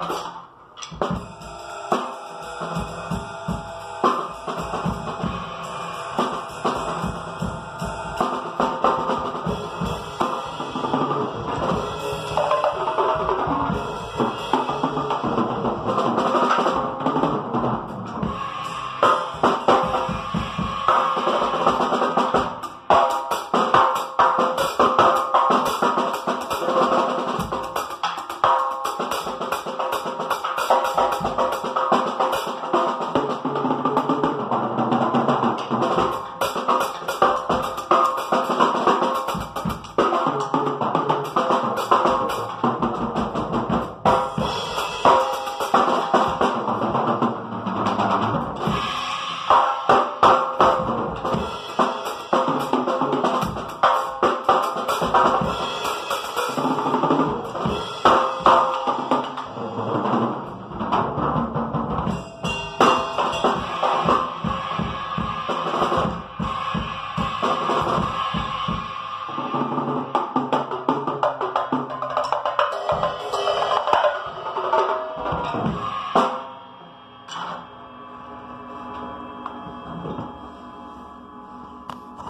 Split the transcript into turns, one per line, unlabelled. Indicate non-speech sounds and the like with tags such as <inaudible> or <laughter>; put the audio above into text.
Ah. <laughs>